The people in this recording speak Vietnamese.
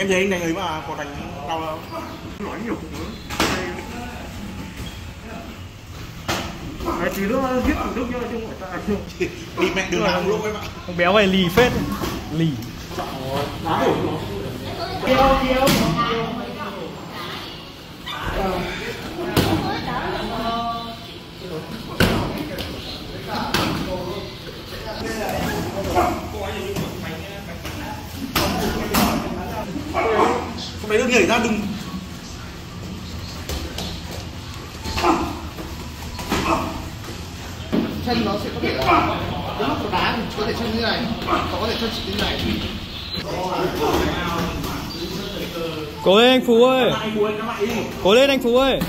em thấy anh này ấy mà có đánh đau đâu nói nhiều nữa Đấy, tí nữa viết một lúc nữa chứ không phải ta Đi mẹ đường nào lúc em ạ Thằng béo này lì phết. Lì. Đá đổ nó Không đấy được nhảy ra đừng. Chân nó sẽ có thể là mà có đá thì có thể chân như này có thể chân chỉ như này. Cố lên anh Phú ơi. Cố lên anh Phú ơi